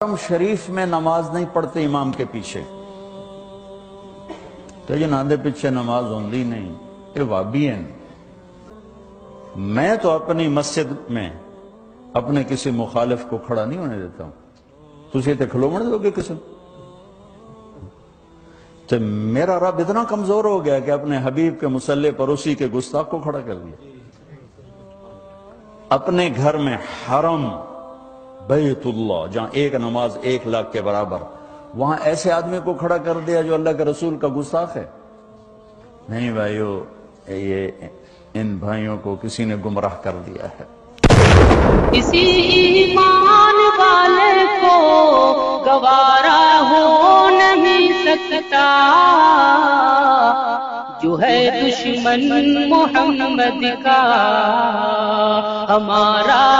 हरम शरीफ में नमाज़ नहीं पढ़ते इमाम के पीछे। तो जिन्हों के पीछे नमाज़ होंगी नहीं, ये वाबी हैं। मैं तो अपनी मस्जिद में अपने किसी मुखालिफ को खड़ा नहीं होने देता हूँ। तुम तो खलोवन दोगे किसी। तो मेरा रब इतना कमज़ोर हो गया कि अपने हबीब के मुसल्ले पर उसी के गुस्ताख को खड़ा कर दिया। अपने घर में हरम बैतुल्ला जहाँ एक नमाज़ एक लाख के बराबर। वहाँ ऐसे आदमी को खड़ा कर दिया जो अल्लाह के रसूल का गुस्ताख है। नहीं भाइयों, ये इन भाइयों को किसी ने गुमराह कर दिया है। किसी ईमान वाले को गवारा हो नहीं सकता। जो है दुश्मन मोहम्मद का, हमारा